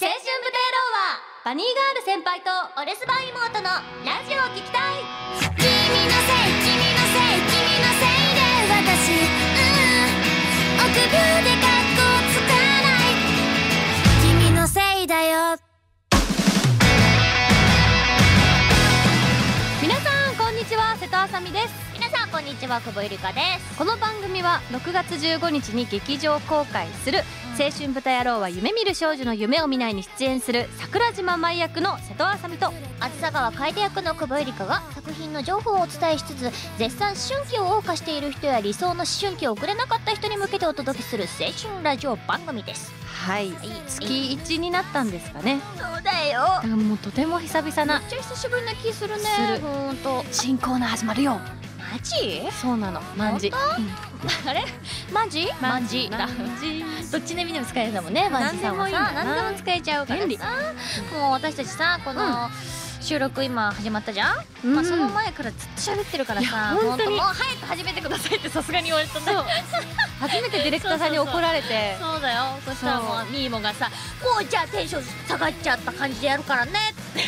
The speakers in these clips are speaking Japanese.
青春ブテローはバニーガール先輩とおレスバ妹のラジオを聞きたい。君のせい君のせい君のせいで私うん臆病で格好つかない。君のせいだよ。皆さんこんにちは。瀬戸あさみです。皆さんこんにちは。久保ゆりかです。この番組は6月15日に劇場公開する青春豚野郎は夢見る少女の夢を見ないに出演する桜島舞役の瀬戸あさみとあずさ川楓役の久保ゆりかが作品の情報をお伝えしつつ絶賛思春期を謳歌している人や理想の思春期を送れなかった人に向けてお届けする青春ラジオ番組です。はい。月1になったんですかね。そうだよもうとても久々なめっちゃ久しぶりな気するね。する。ほんと。新コーナー始まるよマジ？そうなの。まん。じあれ？マジ？マジ。だ。どっちで見ても使えるんだもんねマジさんはさ。何でもいいんだな何でも使えちゃうからさ。もう私たちさこの、収録今始まったじゃん、うん。まあ、その前からずっと喋ってるからさ本当に。もう早く始めてくださいってさすがに言われたね初めてディレクターさんに怒られて。そうだよ。そしたらもそう。ミーモがさ「もうじゃあテンション下がっちゃった感じでやるからね」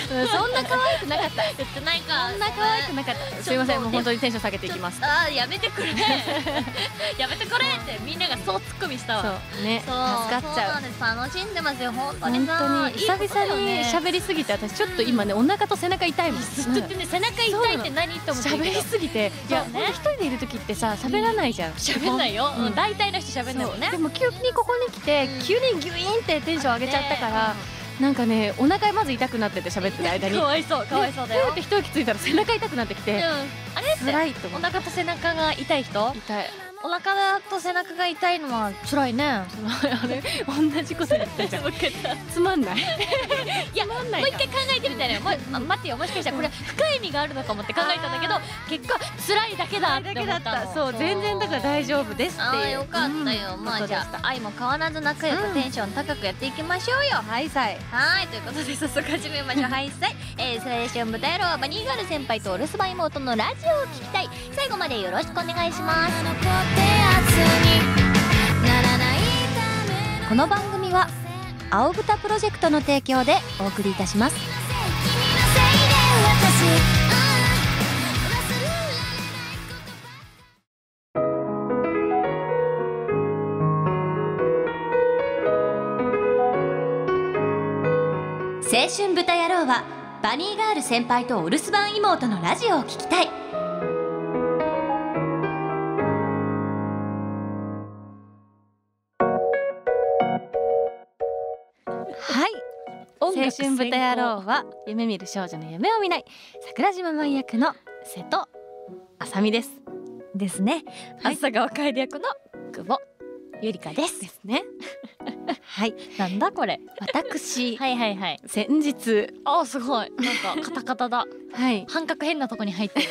そんな可愛くなかった。言ってないか。そんな可愛くなかった。すいませんもう本当にテンション下げていきます。ああやめてくれ。やめてくれってみんながそうツッコミしたわそうね助そうかっちゃう。そうなんです。楽しんでますよ。本当に本さ当に久々に喋喋りすぎて私ちょっと今ねお腹と背中痛いもん。ずっと言ってね背中痛いって何って思ってる喋りすぎていや一人でいる時ってさ喋らないじゃん。喋んないよ、大体の人喋んないもんね。でも急にここに来てうん。急にギュイーンってテンション上げちゃったからなんかねお腹まず痛くなってて喋ってる間に。かわいそうかわいそうだよ。って一息ついたら背中痛くなってきうん。てあれって辛いと思って。お腹と背中が痛い人？痛いお腹と背中が痛いのは辛いね。あれ？同じこと言ってるじゃんつまんない。いやもう一回考えてみたらよもうあ待ってよ。もしかしたらこれ深い意味があるのかもって考えたんだけど結果辛いだけだって思った。のそう全然だから大丈夫ですって。いうあーよかったよ、うん。まあじゃあ愛も変わらず仲良くうん。テンション高くやっていきましょうよ、はいさい。はいということで早速始めましょう。はいさい、えー、青春豚野郎はバニーガール先輩とお留守番妹のラジオを聞きたい。最後までよろしくお願いします残って圧にならないこの番組は青豚プロジェクトの提供でお送りいたします。青春豚野郎はバニーガール先輩とお留守番妹のラジオを聞きたい。青春豚野郎は夢見る少女の夢を見ない桜島舞役の瀬戸あさみです。ですね。はい。朝川楓役の久保ゆりかです。ですね。はい。なんだこれ。私。はいはいはい。先日。あすごい。なんかカタカタだ。はい。半角変なとこに入ってる。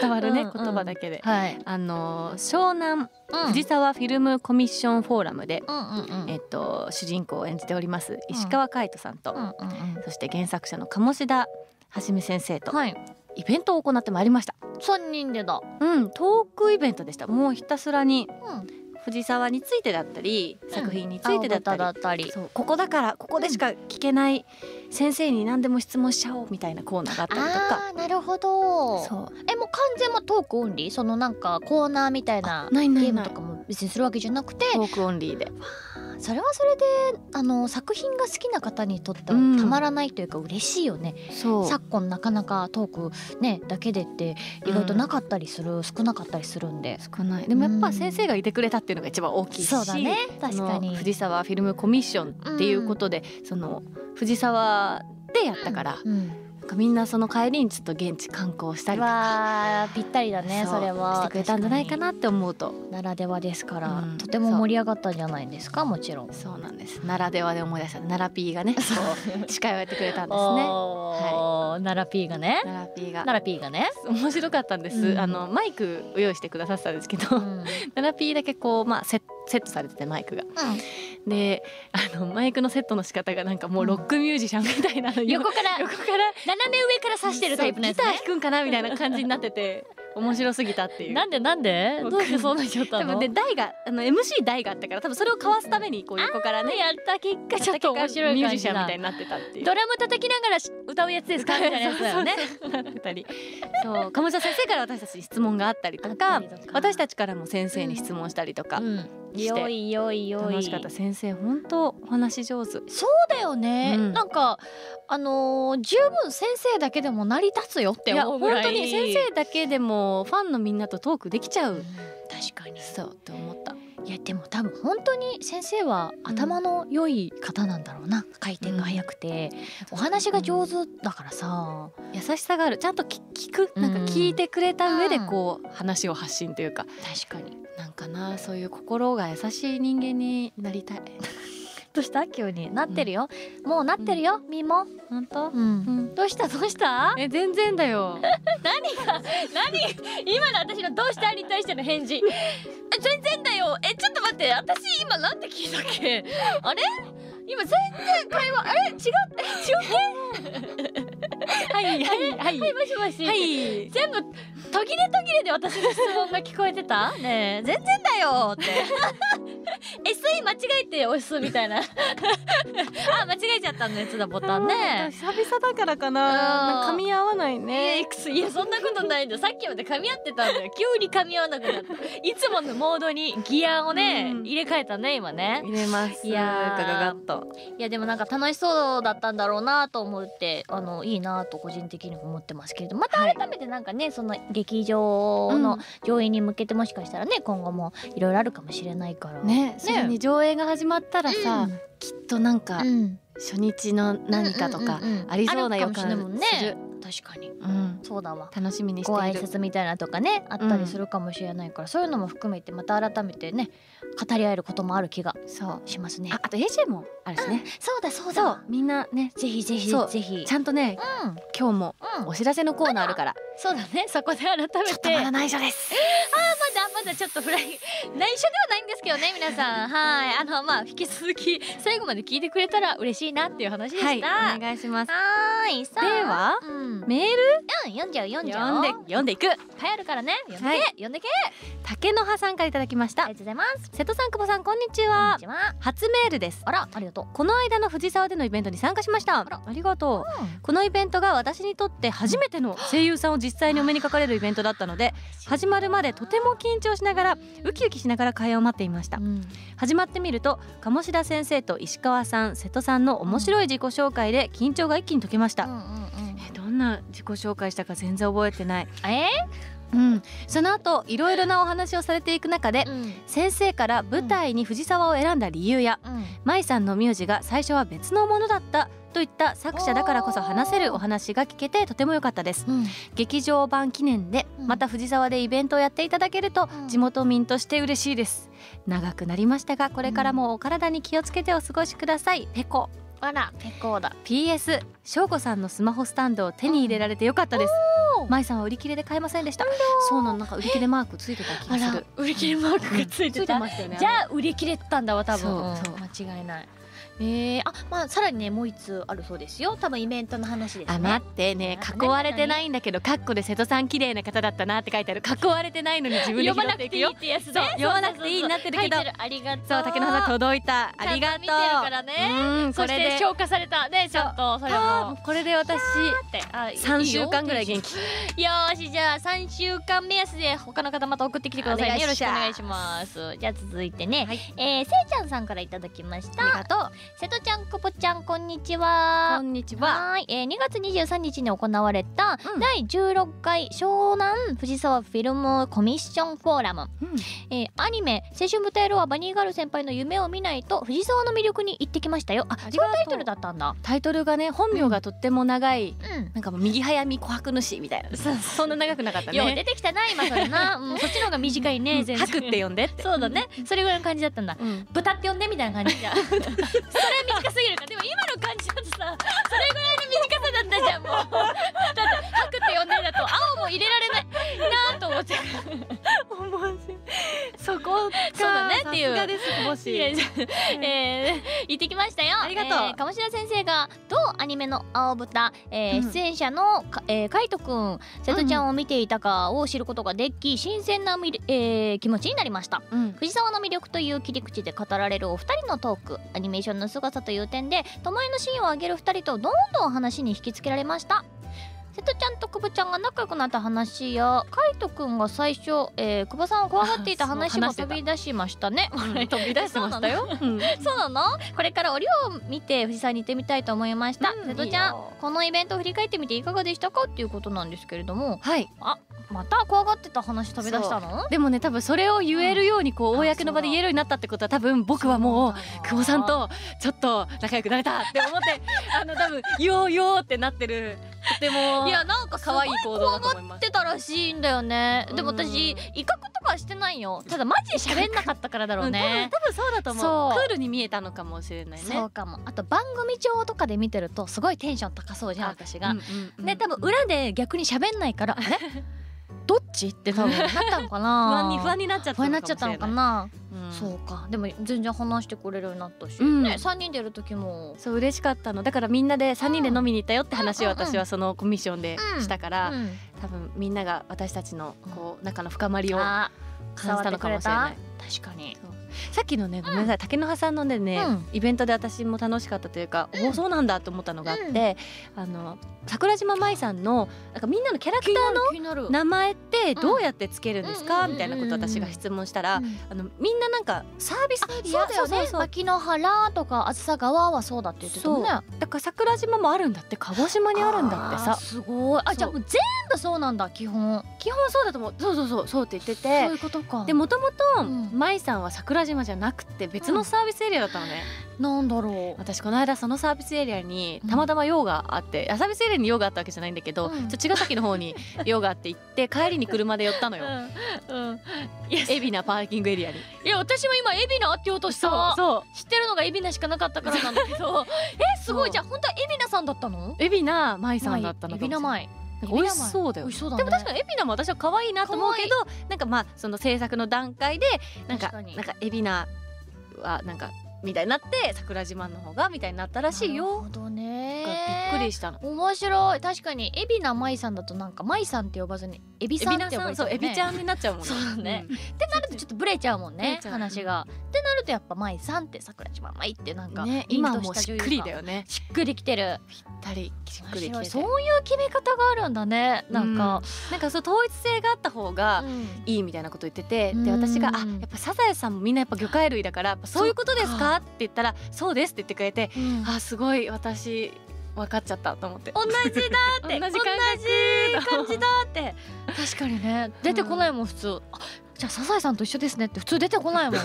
伝わるね、うんうん。言葉だけで。はい、あの湘南うん、藤沢フィルムコミッションフォーラムで、うんうんうん。えっと、主人公を演じております石川海人さんと、うんうんうん。そして原作者の鴨志田はじめ先生とはい。イベントを行ってまいりました。三人でだ。うん、トークイベントでした。もうひたすらにうん藤沢についてだったり、作品についてだったり、そうここだからここでしか聞けない先生に何でも質問しちゃおうみたいなコーナーがあったりとか。あーなるほど。そう。えもう完全もうトークオンリー？そのなんかコーナーみたいなゲームとかも別にするわけじゃなくて？トークオンリーで。それはそれであの作品が好きな方にとってはうん。たまらないというか嬉しいよね、そう。昨今なかなかトークねだけでって意外となかったりする、少なかったりするんで。少ない。でもやっぱうん先生がいてくれたっていうのが一番大きいし。そうだね確かに。藤沢フィルムコミッションっていうことで、その藤沢でやったから、うん、みんなその帰りにちょっと現地観光したりとか。ぴったりだねそれはしてくれたんじゃないかなって思うと。ならではですから、うんとても盛り上がったんじゃないですかもちろん。そうなんです。奈良ではで思い出した。奈良 P がね そう。司会をやってくれたんですね。おー。奈良 P がね。奈良 P が。奈良 P がね、面白かったんです、うん。あのマイクを用意してくださってたんですけど、うん。奈良 P だけこうまあセセットされててマイクが。であのマイクのセットの仕方がなんかもうロックミュージシャンみたいなの、横から。横から。斜め上から刺してるタイプのやつね。ギター弾くんかなみたいな感じになってて面白すぎたっていう。なんでなんで？どうしてそうなっちゃったの。多分ね台があの MC 台があったから多分それをかわすためにこう横からね。やった結果ちょっと面白いミュージシャンみたいになってたっていう。ドラム叩きながらし歌うやつですか？みたいなやつだよね。そうそう鴨志田先生から私たちに質問があったりとか。私たちからも先生に質問したりとか、うんよいよいよい。楽しかった。先生本当お話上手。そうだよね、うん。なんかあのー十分先生だけでも成り立つよって思うぐらい。本当に先生だけでもファンのみんなとトークできちゃう。んう、確かに。そうと思った。いやでも多分本当に先生は頭の良い方なんだろうな、回転が速くて、お話が上手だからさ。優しさがあるちゃんと聞聞く。うんなん。か聞いてくれた上でこう話を発信というか。確かになんかなそういう心が優しい人間になりたい。どうした？急に。なってるよ、もうなってるよ、みーも、本当？うん。うん。どうした？どうした？え全然だよ。何が？何？今の私のどうした？に対しての返事。え全然だよ。えちょっと待って。私今なんて聞いたっけ？あれ？今全然会話あれ違う？え？中 はいはいはい。継もしもし、はい。全部途切れ途切れで私の質問が聞こえてた？ねえ。全然だよって SE 間違えて押すみたいな。あ間違えちゃったのやつだボタンね。久々だからかうん。な噛み合わないえね。いやそんなことないんだ。よさっきまで噛み合ってたんだよ。急に噛み合わなくなった。いつものモードにギアをね、うん。入れ替えたね今ね。入れます。いやー。ガガガッと。いやでもなんか楽しそうだったんだろうなと思ってあのいいなと個人的に思ってますけれどまたはい。改めてなんかね、その劇場の上映に向けてもしかしたらね今後もいろいろあるかもしれないから。ねそれに上映が始まったらさ、きっとなんかうん。初日の何かとかありそうな予感するね確かに。うん。そうだわ。楽しみにしてご挨拶みたいなとかねあったりするかもしれないから、そういうのも含めてまた改めてね語り合えることもある気がそう。しますね。ああと AJ もあるしね、そうだそうそう。みんなねぜひぜひぜひ。ちゃんとねうん。今日もうん。お知らせのコーナーあるから。そうだね。そこで改めて。ちょっとまだ内緒です。まだまだちょっとフライ内緒ではないんですけどね皆さん。はい。あのまあ引き続き最後まで聞いてくれたら嬉しいなっていう話でした、はいお願いします。はーいさ。あではうん、うん、メール？読んじゃう読んじゃ読うんで読んでいく。いっぱいあるからね。読んでけ、はい。読んでけ竹の葉さんからいただきました。ありがとうございます。瀬戸さん久保さんこんにちは。初メールです。あらありがとう。この間の藤沢でのイベントに参加しました。あら。りがとう。うん。このイベントが私にとって初めての声優さんを実際にお目にかかれるイベントだったので始まるまでとても緊張しながらウキウキしながら会話を待っていました。うん。始まってみると鴨志田先生と石川さん瀬戸さんの面白い自己紹介で緊張が一気に解けました、うんうんうん。えどんな自己紹介したか全然覚えてない。え？うん。その後いろいろなお話をされていく中でー、うん。先生から舞台に藤沢を選んだ理由やうん。舞さんの名字が最初は別のものだったといった作者だからこそ話せるお話が聞けてとても良かったです。うん。劇場版記念でうん。また藤沢でイベントをやっていただけるとうん。地元民として嬉しいです。長くなりましたがこれからもお体に気をつけてお過ごしください。ペコあらペコーだ PS 翔子さんのスマホスタンドを手に入れられてよかったです。おー舞さんは売り切れで買えませそうなのなんか売り切れマークついてた気がする。売り切れマークがついてた、ましたよね。じゃあ売り切れたんだわ多分。そう。そう間違いないえー、あまあさらにねもう一通あるそうですよ。多分イベントの話ですね。あ待ってね。囲われてないんだけどカッコで瀬戸さん綺麗な方だったなって書いてある。囲われてないのに自分で拾読まなくていいってやつね。そう読まなくていいになってるけど。ありがとう。そう竹野さん届いた。ありがとう。からね。うんそしてこれで消化されたねちゃんと。それも。これで私って。あ3週間ぐらい元気。気よーしじゃあ3週間目安で他の方また送ってきてくださいね。よろしくお願いします。じゃあ続いてね、はい。えーせいちゃんさんからいただきました。ありがとう瀬戸ちゃんこぽちゃんこんにちは。こんにちは。はい、えー、2月23日に行われた、うん。第16回湘南藤沢フィルムコミッションフォーラム、うん。えーアニメ「青春舞台ロアバニーガール先輩の夢を見ないと藤沢の魅力に行ってきましたよ」ああそう。いうタイトルだったんだ。タイトルがね本名がとっても長いうん。なんかもう右早見琥珀主みたいな。そそんな長くなかったようね出てきたな今それな、うん、そっちの方が短いね全然。白って呼んでそうだね。それぐらいの感じだったんだ。うん。豚って呼んでみたいな感じじゃん それ短すぎるかでも今の感じだとさそれぐらいの短さだったじゃんもう「」呼んでだと青も入れられない。なと思って面白いそこか。そうだねっていう。さすがです。し。いいやいやえー、行ってきましたよ。ありがとう。えー、鴨志田先生がとアニメの青豚、えーうん。出演者のか、えー、カイトくん瀬戸ちゃんを見ていたかを知ることができ新鮮なみり、えー、気持ちになりました。うん。藤沢の魅力という切り口で語られるお二人のトークアニメーションの凄さという点で巴のシーンを挙げる二人とどんどん話に引きつけられました瀬戸ちゃんと久保ちゃんが仲良くなった話やカイトくんが最初、えー、久保さんを怖がっていた話も飛び出しましたね。うん飛び出してましたよ。うん。そうなの？これから折を見て藤沢に行ってみたいと思いました、うん瀬戸ちゃんこのイベントを振り返ってみていかがでしたか？っていうことなんですけれども。はい。また怖がってた話飛び出したの？でもね多分それを言えるようにこううん。公の場で言えるようになったってことは多分僕はもう久保さんとちょっと仲良くなれたって思って あの多分言おう言おうってなってる。とてもいやなんか可愛い行動だと思います。ってたらしいんだよね。でも私うん威嚇とかはしてないよ。ただマジで喋んなかったからだろうね。うん多分そうだと思そう。う。クールに見えたのかもしれないね。そうかも。あと番組上とかで見てるとすごいテンション高そうじゃんあ私が、うんうんうん。で多分裏で逆に喋んないからあれ？どっち？って多分なったのかな。不安に不安になっちゃった不安になっちゃったのかな、うん。そうか。でも全然話してくれるようになったし、うん。ね3人でいる時も。そう嬉しかったの。だからみんなで3人で飲みに行ったよって話をうん。うんうん私はそのコミッションでしたから、うん。多分みんなが私たちのこう仲の深まりをあ感じたのかもしれない。確かにさっきのねごめんなさい、竹野葉さんのでね、うん。イベントで私も楽しかったというか、うん。おおそうなんだと思ったのがあって、あの桜島舞さんのなんかみんなのキャラクターの名前ってどうやってつけるんですか、うんみたいなことを私が質問したら、うん。あのみんななんかサービスエリアそうだよね。牧野原とか梓沢川はそうだって言ってたもんね。だから桜島もあるんだって鹿児島にあるんだってさ。すごい。あじゃあもう全部そうなんだ基本。基本そうだと思う。そうそうそうそうって言ってそうていうことか。でもともとうん。舞さんは桜島じゃなくて別のサービスエリアだったのね、なんだろう。私この間そのサービスエリアにたまたま用があって、あサービスエリアに用があったわけじゃないんだけど、うん。ちょ茅ヶ崎の方に 用があって行って帰りに車で寄ったのよ。うん。うん。海老名パーキングエリアに。いや私も今海老名って言おうとしそうたそう。知ってるのが海老名しかなかったからなんだけど。えすごい。じゃあ本当は海老名さんだったの？海老名舞さんだったの海老名前なんか美味しそうだよ美味しそうだね。でも確かに海老名も私は可愛いなと思うけどなんかまあその制作の段階でなんかなんか海老名はなんかみたいになって桜島の方がみたいになったらしいなるよほどびねっくりしたの。面白い。確かに海老名舞さんだとなんか舞さんって呼ばずにエビさんって呼ばれちゃう、ね、そうエビちゃんになっちゃうもんそうだね。うん。ってなるとちょっとブレちゃうもんね話が。ってなるとやっぱ舞さんって桜島舞ってなんか、ね今はもうしっくりだよ。よね。しっくりきてる。ぴったりしっくりきてて。そういう決め方があるんだね。なんか、なんかそう統一性があった方がうん。いいみたいなこと言ってて、うん。で私が「あやっぱサザエさんもみんなやっぱ魚介類だからそういうことですそっか?」って言ったら「そうです」って言ってくれてうんあすごい私分かっちゃったと思って。同じだって 同じ感覚。同じ感じだって。確かにね。出てこないもん普通、あじゃあサザエさんと一緒ですねって普通出てこないもん。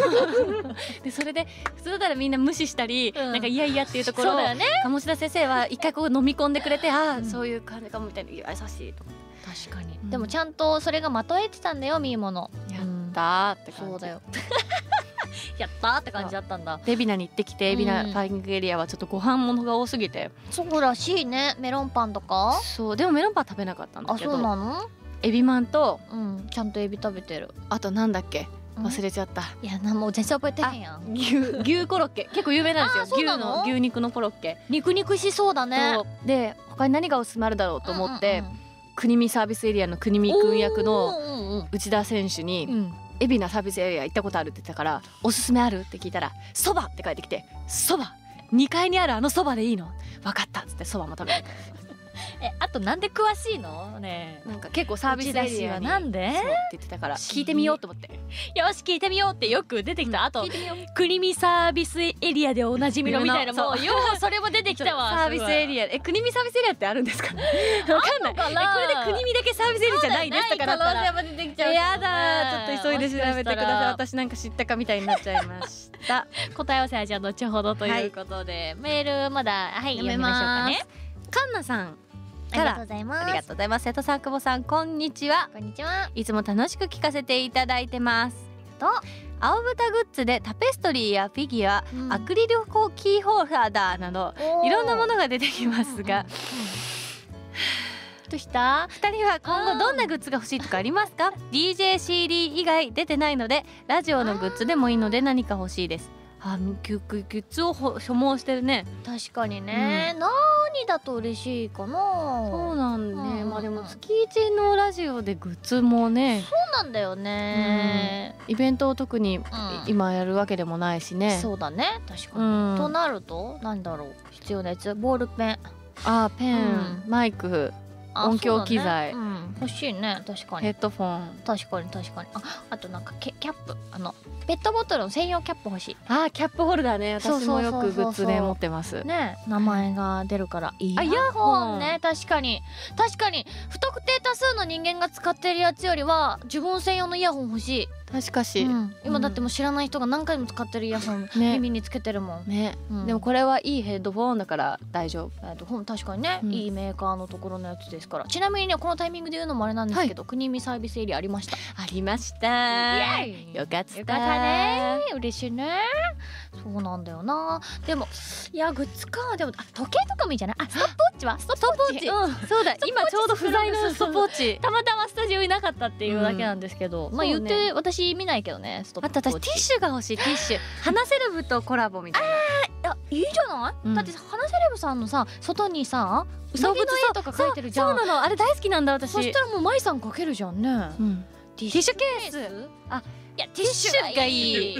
でそれで普通だったらみんな無視したり、うん。なんかいやいやっていうところをそうだよね。鴨志田先生は一回こう飲み込んでくれてああ、うん。そういう感じかもみたいな優しいと思っ確かに、うん。でもちゃんとそれがまとえてたんだよみーもの。てやうんったーって感じ、そうだよやったーって感じだったんだ。で海老名に行ってきてうん。海老名パーキングエリアはちょっとご飯物が多すぎて、そうらしいね。メロンパンとか？そう。でもメロンパン食べなかったんだあけど。そうなの？エビマンとうん。ちゃんとエビ食べてる。あとなんだっけ？うん。忘れちゃった、いやなもう全然覚えてへんやん。牛牛コロッケ。結構有名なんですよ。牛の？の牛肉のコロッケ。肉肉しそうだね。で他に何がおすすめあるだろうと思って、国見サービスエリアの国見くん役の内田選手にうん海老名サービスエリア行ったことあるって言ったからおすすめあるって聞いたらそばって返ってきてそば。2階にあるあのそばでいいの？分かったっつってそばも食べて。えあとなんで詳しいの？ねなんか結構サービスエリアになんで？そうって言ってたから聞いてみようと思って。よし聞いてみようってよく出てきた、あと聞いてみよう。国見サービスエリアでおなじみのみたいなもうようそれも出てきたわ サービスエリア。え国見サービスエリアってあるんですか？ね わかんない。これで国見だけサービスエリアじゃないですとかだったら。出てきちゃうやだちょっと急いで調べてください。私なんか知ったかみたいになっちゃいました。答え合わせはじゃあ後ほどということで、メールまだはい読みましょうかね。カンナさんありがとうございます。ありがとうございます。瀬戸さん久保さんこんにちは。こんにちは。いつも楽しく聞かせていただいてます。と青豚グッズでタペストリーやフィギュア、うん。アクリルキーホルダーなどいろんなものが出てきますが、どうした？二人は今後どんなグッズが欲しいとかありますか？DJCD 以外出てないのでラジオのグッズでもいいので何か欲しいですあグッググッズをほ所望してるね。確かにね、何だと嬉しいかな。そうなんね、うん。まあでも月一のラジオでグッズもね。そうなんだよね、イベントを特にうん。今やるわけでもないしね。そうだね。確かうに、ん。となるとなんだろう。必要なやつ。ボールペン。あーペン、うん。マイク。あ音響機材。ね。うん、欲しいね。確かに。ヘッドフォン。確かに確かに。ああとなんかキャップ。あのペットボトルの専用キャップ欲しあーキャップホルダーね。私もよくグッズで持ってます。いね名前が出るからイあイヤホン。ね確かに。確かに。不特定多数の人間が使ってるやつよりは自分専用のイヤホン欲しい、確かし、うん。今だってもう知らない人が何回も使ってるイヤホン、ね。耳につけてるもん、ね、うん。でもこれはいいヘッドフォンだから大丈夫。えーとほん確かにね、うん。いいメーカーのところのやつですから。ちなみにねこのタイミングで言うのもあれなんですけど、国見サービスエリアありました。ありました。よかったね。嬉しいね。そうなんだよな。でもいやグッズか。でもあ時計とかもいいじゃない？あストップウォッチは？ストップウォッチ。うん、そうだ。今ちょうど不在のストップウォッチ。たまたまスタジオいなかったっていうだけなんですけど、まあ言って私見ないけどねストッあとプウォッチ。私ティッシュが欲しいティッシュ。花セレブとコラボみたいな。いやいいじゃない、うん。だってさ花セレブさんのさ外にさうさぎの絵とか描いてるじゃん。そうなの。あれ大好きなんだ私。そしたらもう舞さん描けるじゃんね。ティッシュケース？あいやティッシュがいい。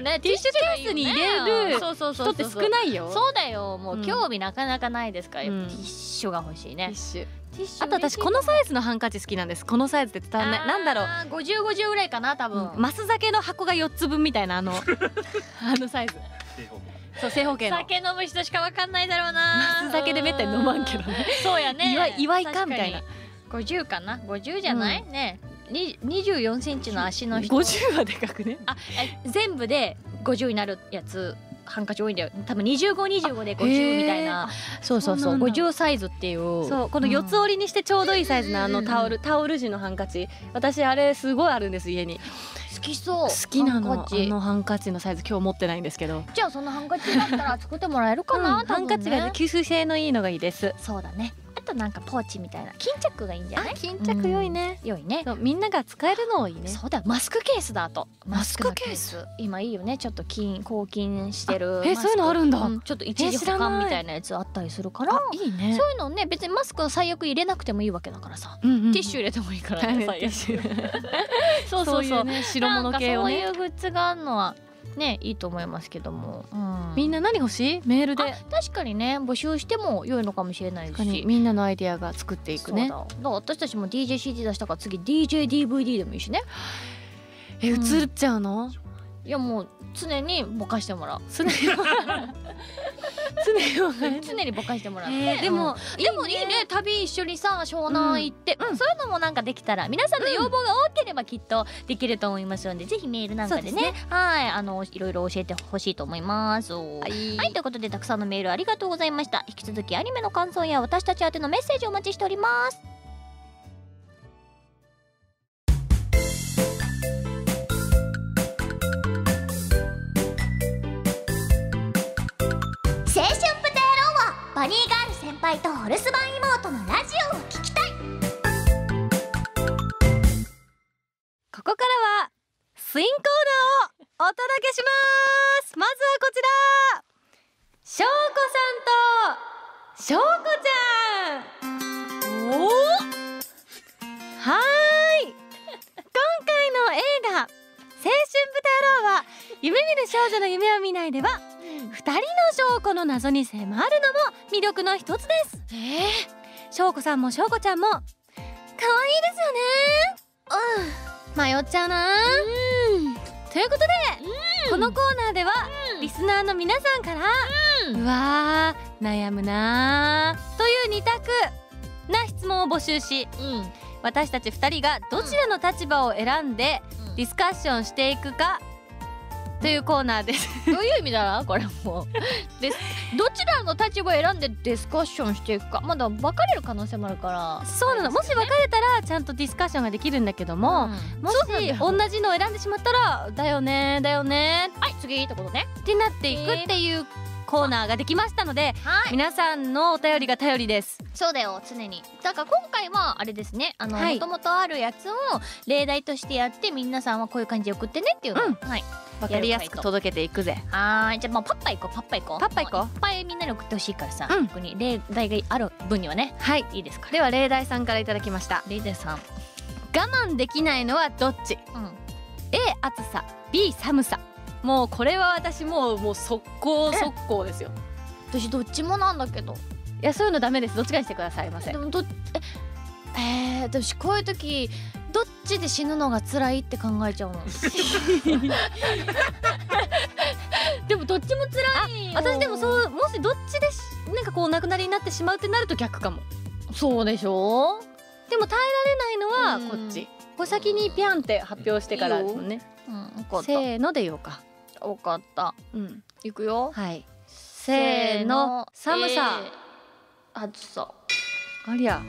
ねティッシュケースに入れるそうそうそう人って少ないよ。そうだよ。もううん。興味なかなかないですか？ら、うん。ティッシュが欲しいね。ティッシュ。あと私このサイズのハンカチ好きなんです。このサイズって伝わんない。なんだろう。う5050ぐらいかな多分、マス酒の箱が4つ分みたいなあの あのサイズ。そう正方形の。酒飲む人しかわかんないだろうな。マス酒でめったに飲まんけどね。そうやね。祝いかみたいな。50かな？50じゃない、ね。に24センチの足の人。50はでかくね。あえ全部で50になるやつハンカチ多いんだよ。多分2525で50みたいな。そうそうそう。そうなんだ。50サイズっていう。そうこの四つ折りにしてちょうどいいサイズのあのタオルタオル地のハンカチ。私あれすごいあるんです家に。好きそう。好きなハのあのハンカチのサイズ今日持ってないんですけど。じゃあそのハンカチだったら作ってもらえるかな、うんハンカチがね吸水性のいいのがいいです。そうだね。あとなんかポーチみたいな巾着がいいんじゃない？巾着良いね。良いね。みんなが使えるのいいね。そうだマスクケースだと。マスクケース今いいよね。ちょっと金抗菌してる。えそういうのあるんだ。ちょっと一時保管みたいなやつあったりするから。いい。ねそういうのね別にマスクは最悪入れなくてもいいわけだからさ、ティッシュ入れてもいいからね最悪。そうそういうね白物系をね。そういうグッズがあるのはねいいと思いますけども、うん。みんな何欲しい？メールで。あ確かにね募集しても良いのかもしれないし。みんなのアイデアが作っていくね。そうだ。だから私たちも DJCD 出したから次 DJDVD でもいいしね。え映っちゃうの？いやもう常にぼかしてもらう。常に。常にぼかして。もらって、えーでもうん。でもいいね。旅一緒にさ湘南行って、うん。そういうのもなんかできたら皆さんの要望が多ければきっとできると思いますので、ぜひメールなんかでね。そうですはい。あのいろいろ教えてほしいと思います。はい。はい。ということでたくさんのメールありがとうございました。引き続きアニメの感想や私たち宛てのメッセージをお待ちしておりますバニーガール先輩とお留守番妹のラジオを聞きたい。ここからはスインコーナーをお届けします。まずはこちら。しょうこさんとしょうこちゃん。おおはい。今回の映画青春豚野郎は夢見る少女の夢を見ないでは人の証拠の謎に迫るのも魅力の一つです。えー、翔子さんも翔子ちゃんも。可愛いですよね。うん。迷っちゃうな。ということで、このコーナーでは、リスナーの皆さんから、うわー悩むなーという二択な質問を募集しうん。私たち二人がどちらの立場を選んでディスカッションしていくかというコーナーです。どういう意味だ？これも。うです。どちらの立場を選んでディスカッションしていくか。まだ分かれる可能性もあるから。そうなの。もし別れたらちゃんとディスカッションができるんだけども、もし同じのを選んでしまったらだよねだよねはい次ってことね。ってなっていくっていうコーナーができましたのではい。皆さんのお便りが頼りです。そうだよ常に。だから今回はあれですね。あのはい。もともとあるやつを例題としてやって皆さんはこういう感じで送ってねっていうの。を、うん。はいわかりやすく届けていくぜ。はーいじゃあもうパッパ行こうパッパ行こう。パッパ行こう。もいっぱいみんなに送ってほしいからさ、うん。逆に例題がある分にはね。はい。いいですか？らでは例題さんからいただきました。レイデさん。我慢できないのはどっち？うん。A 暑さ。B 寒さ。もうこれは私もうもう速攻速攻ですよ。私どっちもなんだけど。いやそういうのダメです。どっちかにしてください。ませでもどええー、私こういう時ちで死ぬのが辛いって考えちゃうの。でもどっちも辛いよ。私でもそうもしどっちでしなんかこうお亡くなりになってしまうってなると逆かも。そうでしょ？でも耐えられないのはうん。こっち。これ先にピャンって発表してからですもんね。うんせーので言おうか。分かった。うん。いくよ。はい。せーの。寒さ、暑さ。ありゃ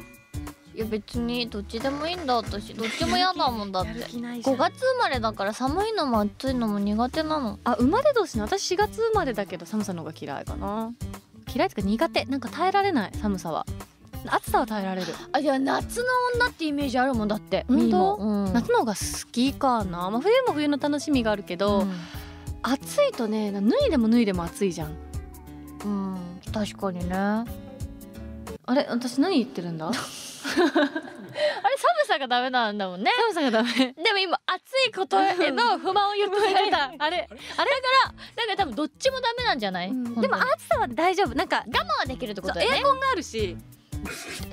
いや別にどっちでもいいんだ私。どっちも嫌だもんだって。5月生まれだから寒いのも暑いのも苦手なの。あ生まれ年の私4月生まれだけど寒さの方が嫌いかな。嫌いっていうか苦手。なんか耐えられない寒さは。暑さは耐えられる。あいや夏の女ってイメージあるもんだって。本当？うん。夏の方が好きかな、まあ、冬も冬の楽しみがあるけど、暑いとね脱いでも脱いでも暑いじゃんうん、うん、確かにね。あれ私何言ってるんだ？あれ寒さがダメなんだもんね。寒さがダメ。でも今暑いことへの不満を言ってた。あれあれ？なんか多分どっちもダメなんじゃない、うん。でも暑さは大丈夫。なんか我慢はできるってことだよね。エアコンがあるし。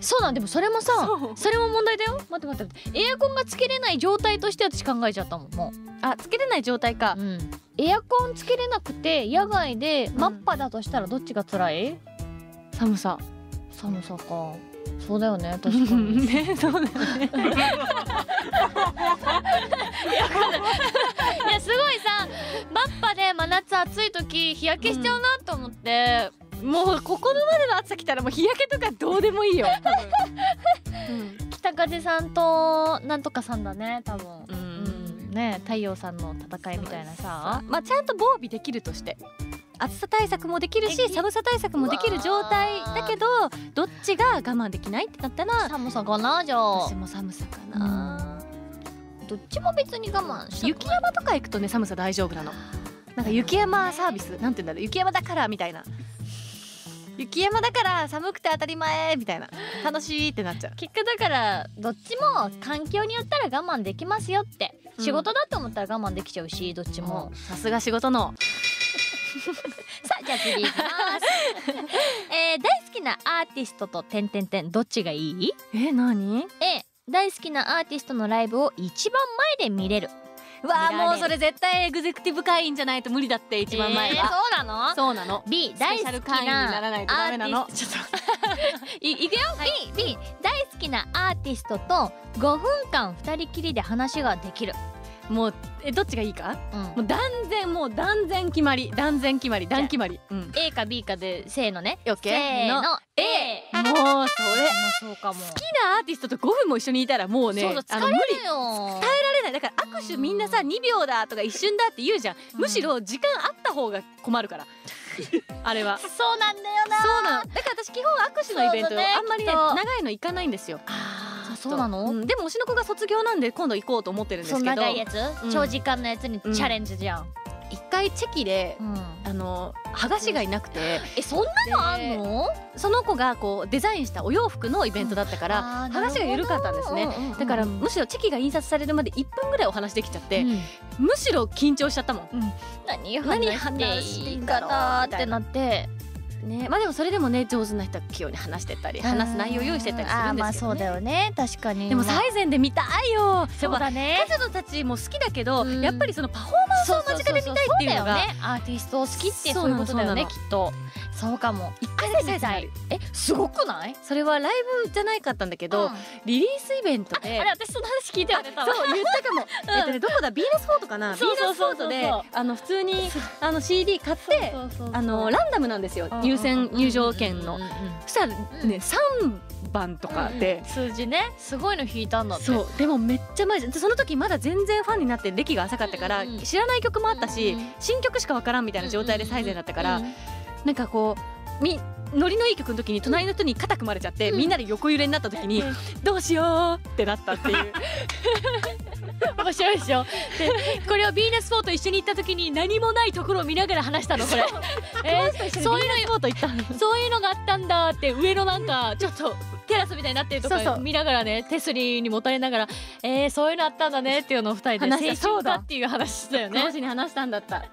そうなんでもそれもさそれも問題だよ。待って待って待って。エアコンがつけれない状態として私考えちゃったもんもあつけれない状態か。う、うん、エアコンつけれなくて野外でんマッパだとしたらどっちが辛い？寒さ。寒さかそうだよね確かに。ねそうだよね。いや すごいさマッパで真夏暑い時日焼けしちゃうなと思って、もうここまでの暑さ来たらもう日焼けとかどうでもいいよ多分、北風さんとなんとかさんだね多分。うん。うん。ね太陽さんの戦いみたいなさ。まあちゃんと防備できるとして暑さ対策もできるし寒さ対策もできる状態だけどどっちが我慢できないってなったら寒さかなじゃあ。私も寒さかな。どっちも別に我慢した雪山とか行くとね寒さ大丈夫なの。なんか雪山サービスなんて言うんだろう。雪山だからみたいな。雪山だから寒くて当たり前みたいな。楽しいってなっちゃう。結果だからどっちも環境によったら我慢できますよって、うん。仕事だと思ったら我慢できちゃうしどっちも。さすが仕事の さあじゃあ次いきます。えー、大好きなアーティストと点点点どっちがいい？え何？A 大好きなアーティストのライブを一番前で見れる。うわあもうそれ絶対エグゼクティブ会員じゃないと無理だって一番前えーは、そうなの？そうなの。B ス大好きペシャル会員になアーティストちょっと。いいくよ、B B 大好きなアーティストと5分間二人きりで話ができる、もうえどっちがいいか？うん。もう断然もう断然決まり断然決まり断決まり。うん。A か B かでせーのね。オッケー。せーの。の。A もうそれ。そうかも。好きなアーティストと5分も一緒にいたらもうねそうだあの無理。疲れるよ。耐えられない。だから握手みんなさ2秒だとか一瞬だって言うじゃん、うん。むしろ時間あった方が困るから。あれは。そうなんだよな。そうなんだから私基本握手のイベント、あんまりね長いの行かないんですよ。あーそうなの、ん。でも推しの子が卒業なんで今度行こうと思ってるんですそけど。ん長いやつ、うん。長時間のやつにチうん。ャレンジじゃん、一回チェキでうん。あの剥がしがいなくて。えそんなのあんの？その子がこうデザインしたお洋服のイベントだったから、あー剥がしが緩かったんですね、うんうんうんむしろチェキが印刷されるまで1分ぐらいお話できちゃって、うん。むしろ緊張しちゃったもん。何何話話してていいんだかな。ってなってね。まあでもそれでもね上手な人は器用に話してったり話す内容用意してたりするんですよ、ね、まあそうだよね。確かに。でも最前で見たいよ。そうだね。彼女たちも好きだけど、うん。やっぱりそのパフォーマンスを間近で見たいっていうのがね。アーティストを好きってそういうことだよねきっと。そうかも。一回見たい。えすごくない？それはライブじゃないかったんだけど、うん。リリースイベントであれ私その話聞いてよねそう言ったかも、えっとねどこだ？ビーナスフォートかな？ビーナスフォートであの普通にあの CD 買ってあのランダムなんですよ入選入場券の。そしたらね3番とかで。数字ね。すごいの弾いたんだって。そう。でもめっちゃ前じゃん。でその時まだ全然ファンになって歴が浅かったから知らない曲もあったしうん新曲しかわからんみたいな状態で最前だったからうんなんかこうみノリのいい曲の時に隣の人に肩組まれちゃってうん。みんなで横揺れになった時にどうしようってなったっていう 面白いでしょ？でこれをビーナスフォート一緒に行った時に何もないところを見ながら話したのこれ。えーそういうの？そういうのがあったんだって上のなんかちょっとテラスみたいになってるとこ見ながらね手すりにもたれながらえー、そういうのあったんだねっていうのを二人で話した。青春だ。っていう話したよね。に話したんだった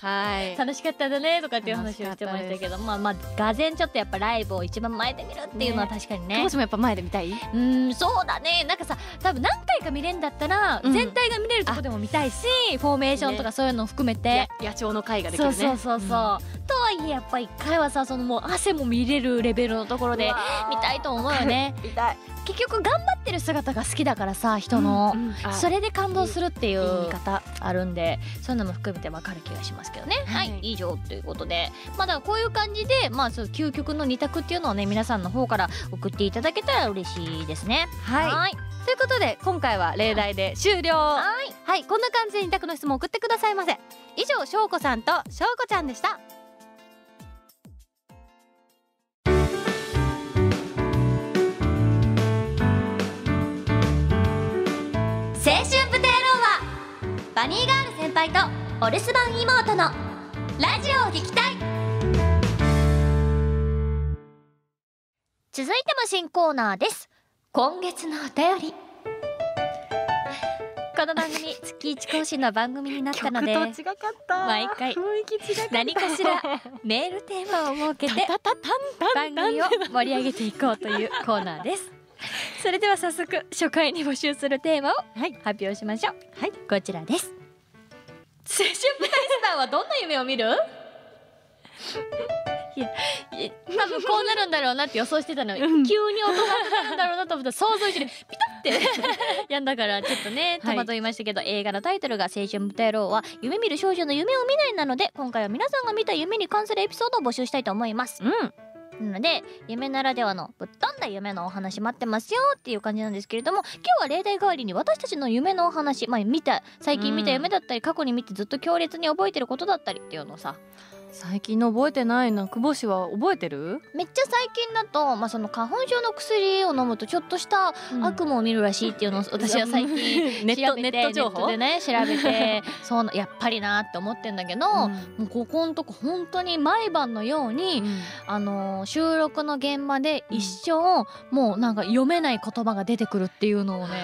はい。楽しかったんだねとかっていう話をしてましたけどまあまあがぜんちょっとやっぱライブを一番前で見るっていうのは確かにね。講師もやっぱ前で見たい？うーんそうだね。なんかさ多分何回か見れんだったら、うん全体が見れるとこでも見たいしフォーメーションとかそういうのを含めて、野鳥の会ができそうるね。そうそうそう、とはいえやっぱ一回はさそのもう汗も見れるレベルのところで見たいと思うよね。見たい。結局頑張ってる姿が好きだからさ人の、それれで感動するっていいいう見方。あるんでそういうのも含めてわかる気がしますけどね。は、はい。い以上ということでまあだこういう感じでまあそう究極の二択っていうのをね皆さんの方から送っていただけたら嬉しいですね。はい。はい。ということで今回は例題で終了。ははい。いこんな感じで二択の質問を送ってくださいませ。以上しょうこさんとしょうこちゃんでした。青春プテイローはバニーガール先輩とお留守番妹のラジオを聴きたい。続いても新コーナーです。今月のお便り。この番組 月一更新の番組になったので毎回何かしら メールテーマを設けて番組を盛り上げていこうというコーナーです。それでは早速初回に募集するテーマをはい。発表しましょう。はい。こちらです青春部大スターはどんな夢を見る？いや多分こうなるんだろうなって予想してたの、うん。急に大人になるんだろうなと思ったら想像以上にピタって。やんだからちょっとね戸惑いましたけど、映画のタイトルが「青春豚野郎」は夢見る少女の夢を見ないなので今回は皆さんが見た夢に関するエピソードを募集したいと思います。うんなので夢ならではのぶっ飛んだ夢のお話待ってますよっていう感じなんですけれども今日は例題代わりに私たちの夢のお話まあ見た最近見た夢だったり、過去に見てずっと強烈に覚えてることだったりっていうのをさ最近の覚えてないな久保氏は覚えてる？めっちゃ最近だと、まあ、その花粉症の薬を飲むとちょっとした悪夢を見るらしいっていうのを私は最近 ネットネット情報？でね調べて そうなやっぱりなって思ってんだけど、もうここんとこ本当に毎晩のように、あのー収録の現場で一生、もうなんか読めない言葉が出てくるっていうのをね。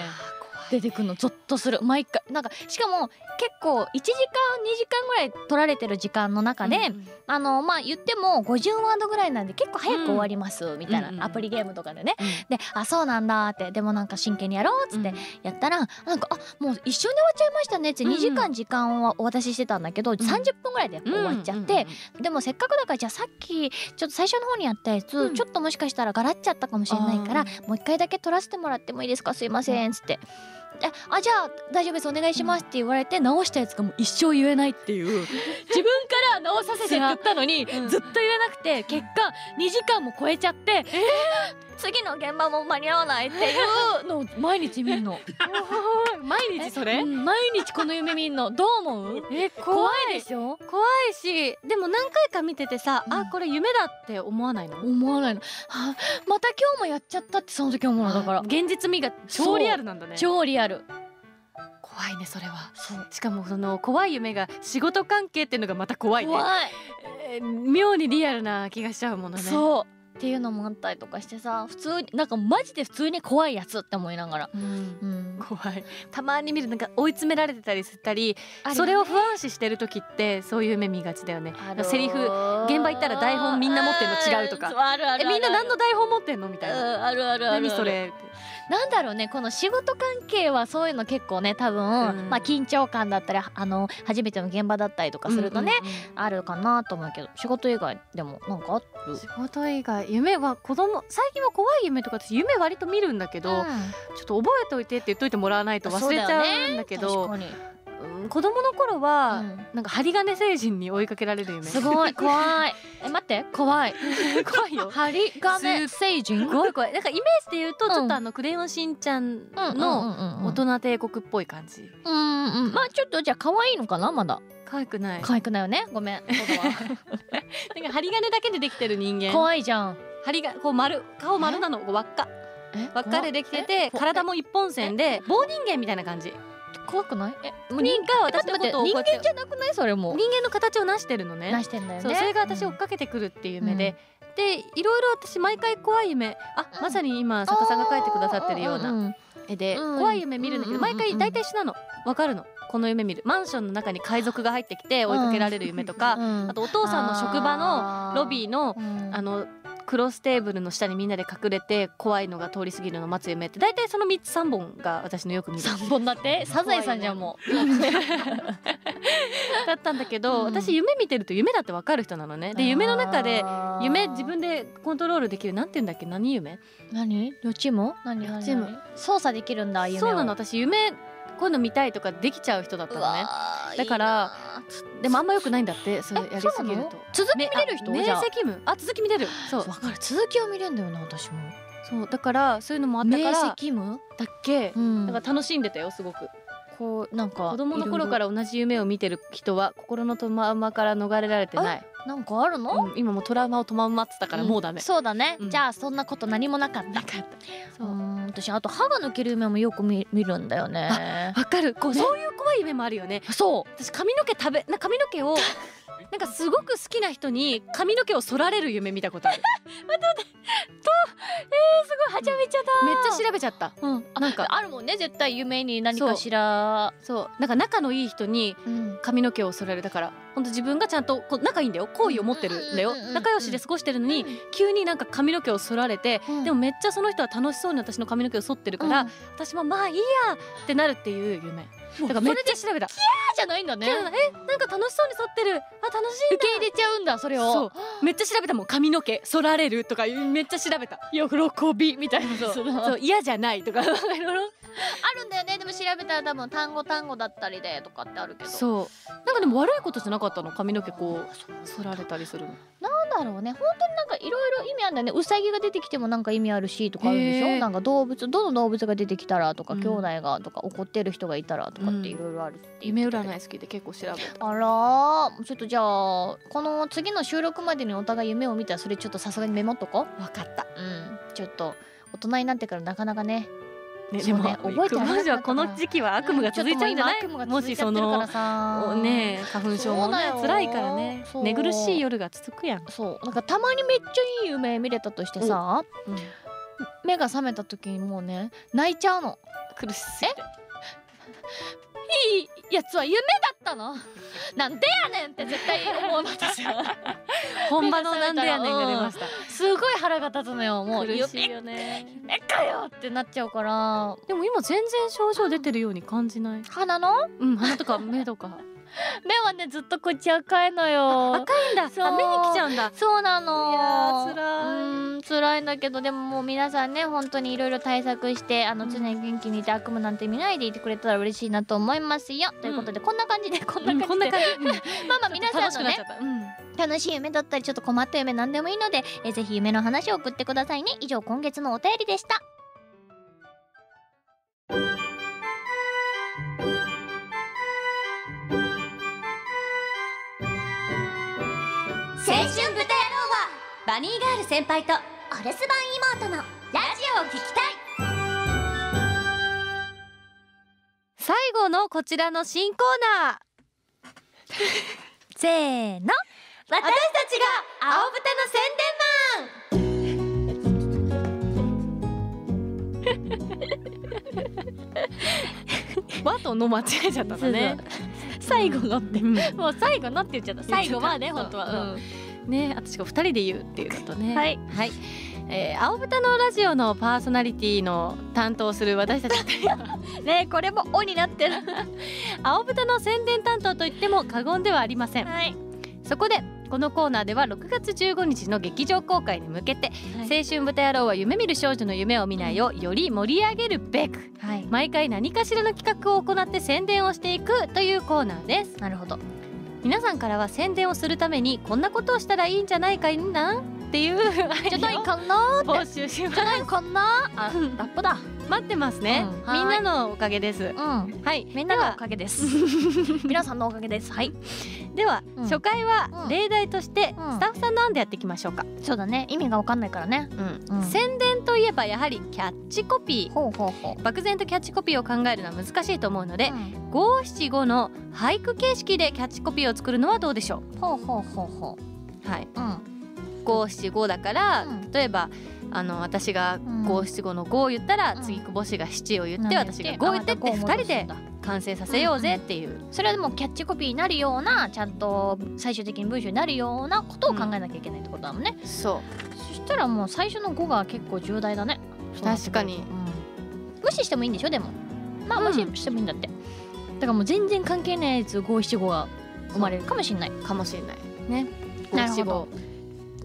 出てくるのゾッとする。毎回なんかしかも結構1時間2時間ぐらい取られてる時間の中で、あのまあ言っても50ワードぐらいなんで結構早く終わりますみたいな、うんアプリゲームとかでね、であそうなんだってでもなんか真剣にやろうっつってやったら、なんかあもう一瞬で終わっちゃいましたねってうんうん。2時間時間をお渡ししてたんだけど、30分ぐらいで終わっちゃって、でもせっかくだからじゃあさっきちょっと最初の方にやったやつ、うん。ちょっともしかしたらガラっちゃったかもしれないからあもう一回だけ撮らせてもらってもいいですか？すいませんっつって。であじゃあ大丈夫ですお願いしますって言われて直したやつがもう一生言えないっていう。自分から直させてって言ったのに、う。んずっと言えなくて結果2時間も超えちゃって、次の現場も間に合わないっていうのを毎日見るの。毎日それ？うん毎日この夢見るの。どう思う？え怖い。でしょ？怖いしでも何回か見ててさ、うん。あこれ夢だって思わないの？思わないの、はあ、また今日もやっちゃったってその時思うのだから。現実味が超リアルなんだね。超リアル。怖いねそれは。そう。しかもその怖い夢が仕事関係っていうのがまた怖いね。怖い、えー妙にリアルな気がしちゃうものね。そうっていうのもあったりとかしてさ普通になんかマジで普通に怖いやつって思いながら、うん。うん、怖い。たまに見るなんか追い詰められてたりしたりね。それを不安視してる時ってそういう夢見がちだよね。ある。セリフ現場行ったら台本みんな持ってんの違うとか。みんな何の台本持ってんのみたいな。うんあるあるある何それなんだろうねこの仕事関係はそういうの結構ね多分、うん。まあ緊張感だったりあの初めての現場だったりとかするとね、うんうんうん。あるかなと思うけど仕事以外でもなんかある？仕事以外夢は子供最近は怖い夢とか私夢割と見るんだけど、うん。ちょっと覚えておいてって言っといてもらわないと忘れちゃうんだけどうん。子供の頃は、うん。なんか針金星人に追いかけられる夢。すごい。怖い。え待って。怖い。怖いよ。針金星人？すごい怖い。なんかイメージで言うと、うん。ちょっとあのクレヨンしんちゃんのの大人帝国っぽい感じ。うんうんうん。まあちょっとじゃあ可愛いのかなまだ？可愛くない。可愛くないよね。ごめん。なんか針金だけでできてる人間。怖いじゃん。針がこう丸顔丸なの？輪っか。え？輪っかでできててえ？体も一本線で棒人間みたいな感じ怖くない？え人が私のこと人間じゃなくない？それも。人間の形を成してるのね。なしてんだよね。それが私を追っかけてくるっていう夢で、でいろいろ私毎回怖い夢。あ、うん。まさに今作家さんが描いてくださってるような絵で、うん。怖い夢見るんだけど、うんうんうん毎回大体一緒なの。わかるの。この夢見る。マンションの中に海賊が入ってきて追いかけられる夢とか、あとお父さんの職場のロビーのーあのクロステーブルの下にみんなで隠れて怖いのが通り過ぎるのを待つ夢って大体その3つ3本が私のよく見る。三本だって。サザエさんじゃんもう。だったんだけど、うん。私夢見てると夢だってわかる人なのね。で夢の中で夢自分でコントロールできるなんて言うんだっけ何夢？何？予知夢何？何？予知夢何操作できるんだ夢をそうなの。私夢こういうの見たいとかできちゃう人だったうのねだからでもあんま良くないんだってそれえやりすぎると。続き見れる人？明晰夢あ。続き見れる？そう。わかる。続きを見れんだよな私も。そう。だからそういうのもあったからだっ夢けうん。だから楽しんでたよすごく。こうなんか子供の頃から同じ夢を見てる人は心のトラウマから逃れられてない、なんかあるの？うん今もうトラウマをトマウマってたからもうダメ、そうだね。うん。じゃあそんなこと何もなかった。そううん。私あと歯が抜ける夢もよく見見るんだよね。わかる。こう、ね。そういう怖い夢もあるよね。そう。私髪の毛食べな髪の毛をなんかすごく好きな人に髪の毛を剃られる夢見たことある。すごいはちゃめちゃだ。めっちゃ調べちゃった。うん。なんかあるもんね絶対夢に何かしら。そう。なんか仲のいい人にうん。髪の毛を剃られるだから。本当自分がちゃんとこう仲いいんだよ。好意を持ってるんだよ仲良しで過ごしてるのに急になんか髪の毛を剃られて、うん。でもめっちゃその人は楽しそうに私の髪の毛を剃ってるから、うん。私もまあいいやってなるっていう夢だからめっちゃ調べた。じゃないんだね。えなんか楽しそうに剃ってる。あ楽しい受け入れちゃうんだそれを。そう。めっちゃ調べたもん。髪の毛剃られるとかめっちゃ調べた。喜びみたいな。そう。嫌じゃないとか。いろいろあるんだよね。でも調べたら多分単語単語だったりでとかってあるけど。そう。なんかでも悪いことじゃなかったの？髪の毛こう剃られたりするの。なんだろうね。本当になんかいろいろ意味あるんだよね。うさぎが出てきてもなんか意味あるしとかあるんでしょ？なんか動物どの動物が出てきたらとか、うん。兄弟がとか怒ってる人がいたらとかっていろいろあるって言夢ってたけど占い好きで結構調べた。あらー。ちょっとじゃあこの次の収録までにお互い夢を見たらそれちょっとさすがにメモっとこ分かった。ううん。ちょっと大人になってからなかなかねね、そうね覚えてなかったマジはこの時期は悪夢が続いちゃうんじゃない、ちょっともしそのね花粉症もね辛いからね。寝苦しい夜が続くやん、そう。なんかたまにめっちゃいい夢見れたとしてさうん、目が覚めた時にもうね泣いちゃうの。苦しすぎていいやつは夢だったの。なんでやねんって絶対思うの。私 は本場のなんでやねんが出ました。すごい腹が立つのよ。もう苦しいよね。夢かよってなっちゃうから。でも今全然症状出てるように感じない。鼻の？うん鼻とか目とか目はねずっとこっち赤いのよ。赤いんだ。そう。あ目に来ちゃうんだ。そうなの。いやー辛い。うん辛いんだけどでももう皆さんね本当にいろいろ対策してあのうん。常に元気にいて悪夢なんて見ないでいてくれたら嬉しいなと思いますよ、ということでこんな感じでこんなうん感じで、うん まあまあ皆さんのね楽しい夢だったりちょっと困った夢なんでもいいのでえーぜひ夢の話を送ってくださいね。以上今月のお便りでしたバニーガール先輩とお留守番妹のラジオを聞きたい。最後のこちらの新コーナー。せーの。私たちが青豚の宣伝マン。和との間違えちゃったんだね最後のって。うん。もう最後のって言っちゃった。最後はね本当は、うんね私が二人で言うっていうのとね。はい。はい、えー、青豚のラジオのパーソナリティの担当する私たち ねこれも「お」になってる。青豚の宣伝担当といっても過言ではありません。はい。そこでこのコーナーでは6月15日の劇場公開に向けて「青春豚野郎は夢見る少女の夢を見ない」をより盛り上げるべくはい。毎回何かしらの企画を行って宣伝をしていくというコーナーです。なるほど皆さんからは宣伝をするためにこんなことをしたらいいんじゃないかなっていう じゃないかな募集します。じゃないかなあ ラップだ。待ってますね、うん。みんなのおかげです。うん。はい。みんなのおかげです。皆さんのおかげです。はい。では、うん。初回はうん。例題としてうん。スタッフさんの案でやっていきましょうか、そうだね。意味がわかんないからね。うん。うん。宣伝といえばやはりキャッチコピー。ほうほうほう。漠然とキャッチコピーを考えるのは難しいと思うのでうん。五七五の俳句形式でキャッチコピーを作るのはどうでしょほうほうほうほう。はい、ううん五七五だから、うん。例えばあの私がうん。五七五の五を言ったら、うん。次久保氏が七を言って、私が五を言ってって二人で完成させようぜっていう、それはでもキャッチコピーになるようなちゃんと最終的に文章になるようなことを考えなきゃいけないってことだもんね、そそしたらもう最初の5が結構重大だね。確かに。うん。無視してもいいんでしょ？でも。まあうん。無視してもいいんだって、だからもう全然関係ないやつ五七五が生まれるかもしれない。かもしれない。ね。五七五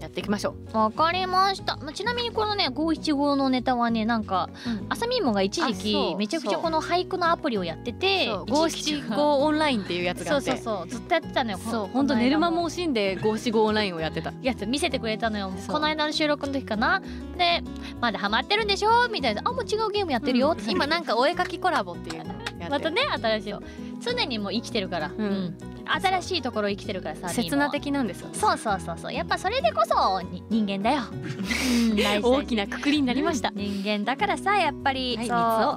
やっていきましょう。わかりました、まあ、ちなみにこのね五七五のネタはねなんかあさみもが一時あ期そうめちゃくちゃこの俳句のアプリをやっててそう五七五。オンラインっていうやつがそうあって。そうそうずっとやってたのよそう本当寝る間も惜しんで五七五オンラインをやってた。やつ見せてくれたのよ。そう。この間の収録の時かな。でまだハマってるんでしょ？みたいな。あもう違うゲームやってるよ。って、今なんかお絵描きコラボっていうの またね新しいの常にもう生きてるから、ん。新しいところ生きてるからさ刹那的なんですよ。そうそうそうそう。やっぱそれでこそに人間だよ、うん、大き。なくくりになりました、人間だからさやっぱり、はいそ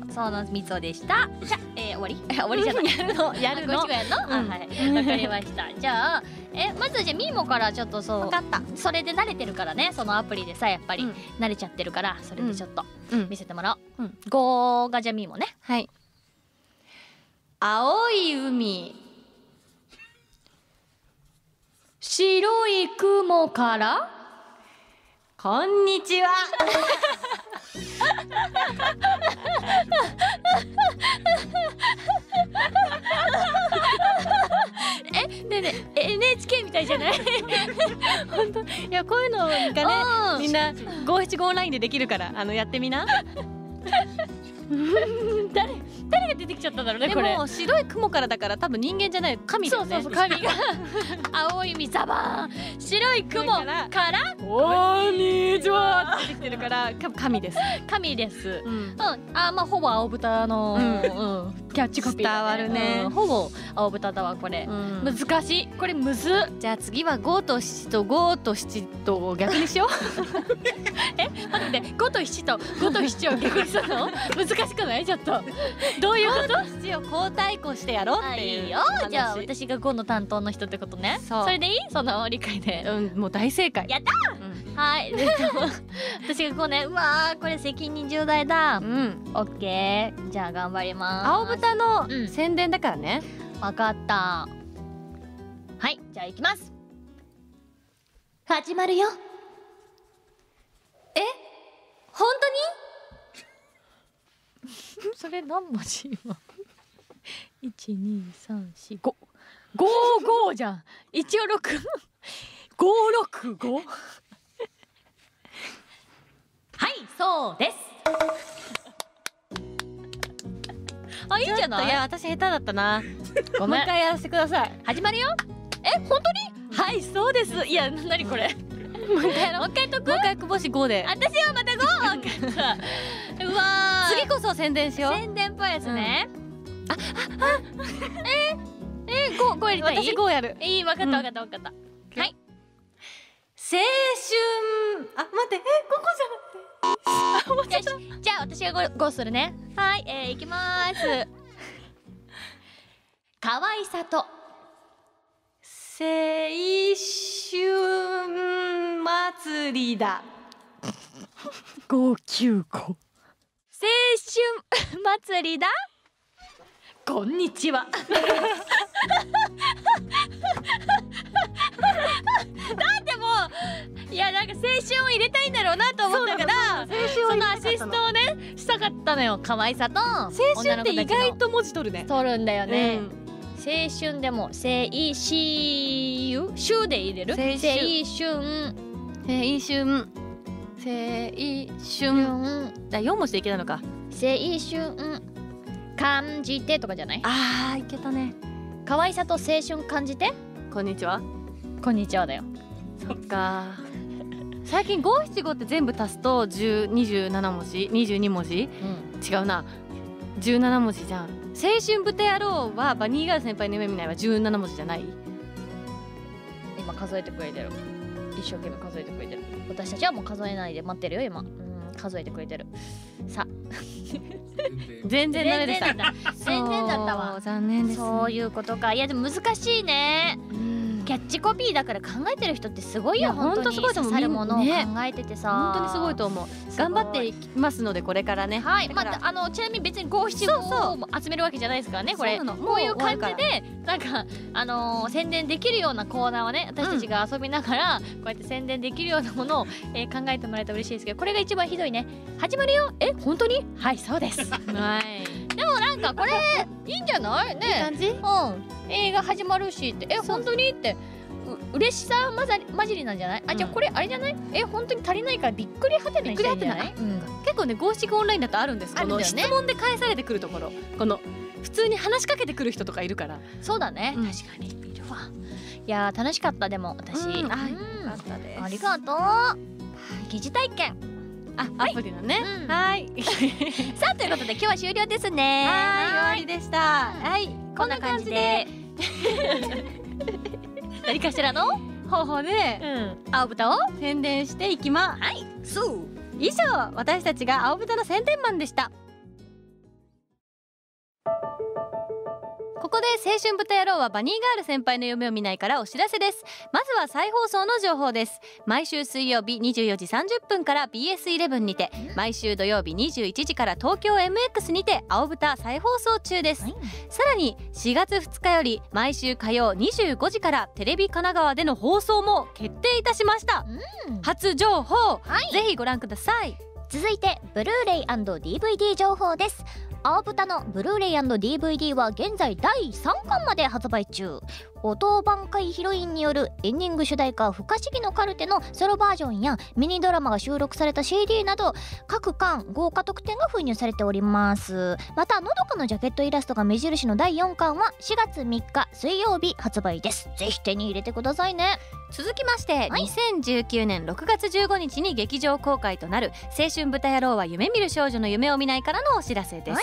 う。そうのみつおでした。じゃあ、えー、終わり。終わりじゃない。やるの？やるのやんの、うん。あはい。わかりました。じゃあえまずじゃあみーもからちょっとそう分かった。それで慣れてるからね。そのアプリでさやっぱり、うん。慣れちゃってるからそれでちょっとうん。見せてもらおう、うん。5がじゃあみーもね。はい青い海。白い雲から。こんにちは。ねえねえ NHK みたいじゃない？本当？いやこういうのがねうん。みんな五七五オンラインでできるからあのやってみな 誰誰が出てきちゃったんだろうねでこれ。も白い雲からだから多分人間じゃない神だよね。そうそうそう髪が 青い海ザバーン白い雲から。こんにちは。って出てきてるからか神です、神です。うん。うん、あまあほぼ青豚の、うん。キャッチコピーだ、伝わるね。うん。ほぼ青豚だわこれ、うん。難しい。これむず。っじゃあ次は五と七と五と七と逆にしよ 待って5と7と5と7を逆にするの？難しくない？ちょっと。どういうこと？う七を交代こしてやろうあっていういいよ。じゃあ私が5の担当の人ってことね。そう。れでいい？その理解で、うんもう大正解。やったはい。で 私がこうねうわーこれ責任重大だ。うん、うん、オッケー。じゃあ頑張ります。青豚のうん。宣伝だからね、わかった。はいじゃあ行きます。始まるよ。え？本 それ何文字今？一二三四五。五五じゃん。一応六。五六五。はいそうです。あいいんじゃない？いや私下手だったな。もうごめん。一回やらせてください。始まるよ。え本当に？はいそうです。いやなにこれ？もう一回やろう。もう一回とく？もう一回久保し5で私はまた5う？わー。次こそ宣伝しよう。宣伝っぽいやつね、あああええー、5, 5やりたい？私5やる。いい？分かった分かった分かった、はい。青春。あ待って。えここじゃなくてじゃあ私が 5, 5するね。はい。えー、いきます。可愛さと青春祭りだ。595青春祭りだ？こんにちは。だってもういやなんか青春を入れたいんだろうなと思ったから青春そのアシストをねしたかったのよ。可愛さと青青春って意外と文字取るね。取るんだよね、うん青春でも青春週で入れる？青春。青春。青春。だ4文字でいけたのか。青春感じてとかじゃない？あーいけたね。可愛さと青春感じて？こんにちは。こんにちはだよ。そっか。最近五七五って全部足すと10 27文字？22文字？うん。違うな。17文字じゃん。青春豚野郎はバニーガール先輩の夢見ないは17文字じゃない。今数えてくれてる。一生懸命数えてくれてる。私たちはもう数えないで待ってるよ今。うん。数えてくれてる。さ。全然。ダメでした。全然だった。全然だったそうわ残念ですそういうことか。いやでも難しいね。うんキャッチコピーだから考えてる人ってすごいよ本当に。ほんとすごいと思う。刺さるものを考えててさ。本当にすごいと思う。頑張っていきますのでこれからね。はい、まあ、あのちなみに別に五七五を集めるわけじゃないですからねこれ。こういう感じでなんかあのー宣伝できるようなコーナーをね私たちが遊びながら、こうやって宣伝できるようなものを、えー考えてもらえたら嬉しいですけどこれが一番ひどいね。始まるよ。え本当に？はいそうです。はいでもなんかこれいいんじゃない？いいね感じ？うん。映画始まるしって。え本当にって。う嬉しさまざり混じりなんじゃない？あ、じゃあうんこれあれじゃない？え本当に足りないからびっくりはてなにしたい？んじゃない。うん。結構ね五七五オンラインだとあるんですこのあるんだよね。質問で返されてくるところ。この普通に話しかけてくる人とかいるから。そうだね、うん。確かにいるわ。いやー楽しかったでも私、うん。あうんったでありがとう。疑似体験あアプリのね。うん。はい。さあということで今日は終了ですね。はい。終わりでした。はい。こんな感じで。何かしらの？方法でうん。青豚を宣伝していきます。はい。そう。以上私たちが青豚の宣伝マンでしたここで青春豚野郎はバニーガール先輩の夢を見ないからお知らせです。まずは再放送の情報です。毎週水曜日24時30分から BS11 にて毎週土曜日21時から東京 MX にて青豚再放送中です。はい。さらに4月2日より毎週火曜25時からテレビ神奈川での放送も決定いたしました。うん。初情報。はい。ぜひご覧ください続いてブルーレイ &DVD 情報です。青豚のブルーレイ &DVD は現在第3巻まで発売中。音挽回ヒロインによるエンディング主題歌「不可思議のカルテ」のソロバージョンやミニドラマが収録された CD など各巻豪華特典が封入されております。またのどかのジャケットイラストが目印の第4巻は4月3日水曜日発売です。ぜひ手に入れてくださいね。続きまして、はい。2019年6月15日に劇場公開となる「青春豚野郎は夢見る少女の夢を見ない」からのお知らせです、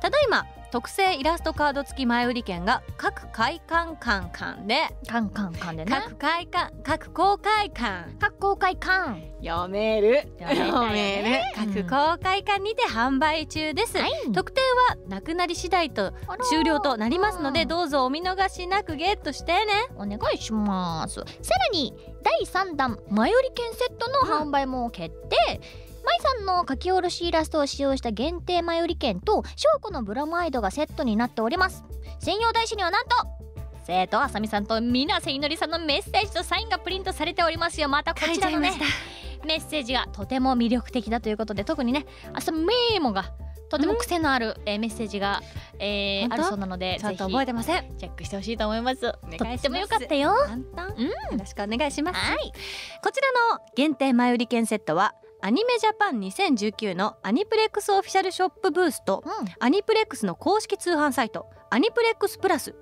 ただいま特製イラストカード付き前売り券が各会館館館でカンカンカンでね。各会館各公開館。各公開館。読める。読める各公開館にて販売中です、はい。特典はなくなり次第と終了となりますのでうんどうぞお見逃しなくゲットしてね。お願いします。さらに第3弾前売り券セットの販売も決定、まいさんの書き下ろしイラストを使用した限定前売り券と証拠のブラマイドがセットになっております。専用台紙にはなんと生徒あさみさんと水瀬いのりさんのメッセージとサインがプリントされておりますよ。またこちらのねメッセージがとても魅力的だということで特にねあさメモがとても癖のある、えーメッセージが、えーあるそうなのでちゃんと覚えてません。チェックしてほしいと思います。とってもよかったよ。簡単？うん。よろしくお願いします。はい。こちらの限定前売り券セットはアニメジャパン2019のアニプレックスオフィシャルショップブースとうん。アニプレックスの公式通販サイトアニプレックスプラス。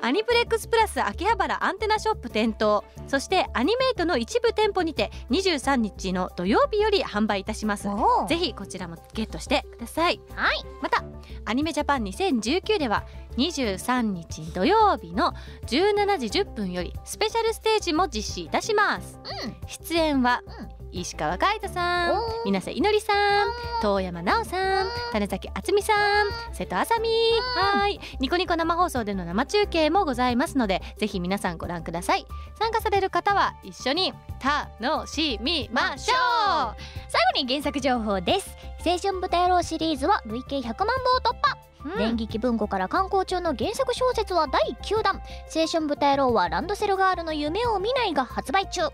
アニプレックスプラス秋葉原アンテナショップ店頭。そしてアニメイトの一部店舗にて23日の土曜日より販売いたします。おーぜひこちらもゲットしてください。はい。またアニメジャパン2019では23日土曜日の17時10分よりスペシャルステージも実施いたします、出演は、石川海人さん水瀬いのりさん遠山奈緒さん種崎あつみさん瀬戸あさみはい。ニコニコ生放送での生中継もございますのでぜひ皆さんご覧ください。参加される方は一緒に楽しみましょう。最後に原作情報です。青春豚野郎シリーズは累計100万部を突破。電撃文庫から刊行中の原作小説は第9弾。青春豚野郎はランドセルガールの夢を見ないが発売中。加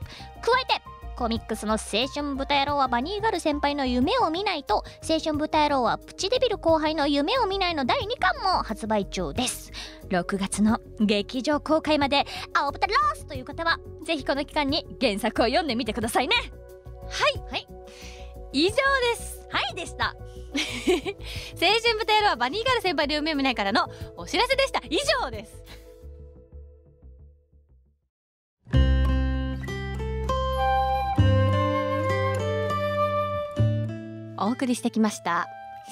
えてコミックスの青春豚野郎はバニーガル先輩の夢を見ないと青春豚野郎はプチデビル後輩の夢を見ないの第2巻も発売中です。6月の劇場公開まで青豚ロースという方はぜひこの期間に原作を読んでみてくださいね。以上です。はいでした。青春豚野郎はバニーガール先輩の夢を見ないからのお知らせでした。以上ですお送りしてきました。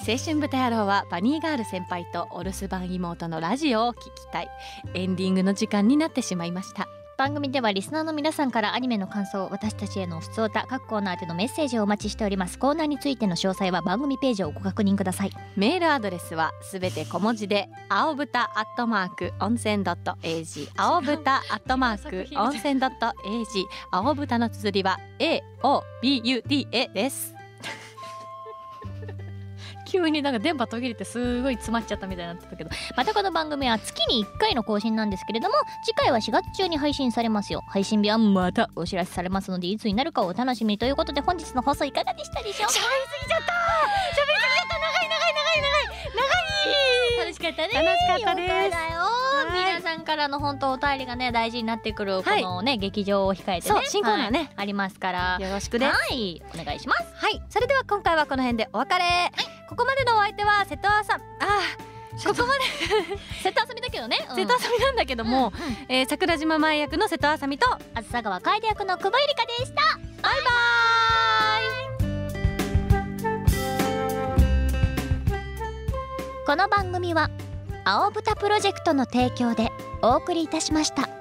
青春豚野郎はバニーガール先輩とお留守番妹のラジオを聞きたい。エンディングの時間になってしまいました。番組ではリスナーの皆さんからアニメの感想私たちへの普通歌各コーナーでのメッセージをお待ちしております。コーナーについての詳細は番組ページをご確認ください。メールアドレスはすべて小文字で青豚アットマーク温泉 .ag 青豚アットマーク温泉 .ag 青豚の綴りは AOBUTA です。急になんか電波途切れてすごい詰まっちゃったみたいになってたけどまたこの番組は月に1回の更新なんですけれども次回は4月中に配信されますよ。配信日はまたお知らせされますのでいつになるかお楽しみにということで本日の放送いかがでしたでしょうか？喋りすぎちゃった！喋りすぎちゃった！長い長い長い長い！楽しかったね。楽しかったです。皆さんからの本当お便りがね大事になってくるこはい。のね、劇場を控えてね。そう新コーナーね。はい。ありますから。よろしくはい。お願いします。はい。それでは今回はこの辺でお別れ、ここまでのお相手は瀬戸あさん。あーここまで。瀬戸遊びだけどね、うん。瀬戸あさみなんだけども、うんうん。えー桜島前役の瀬戸あさみとあずさ川楓役の久保ゆりかでした。バイバこの番組は青豚プロジェクトの提供でお送りいたしました。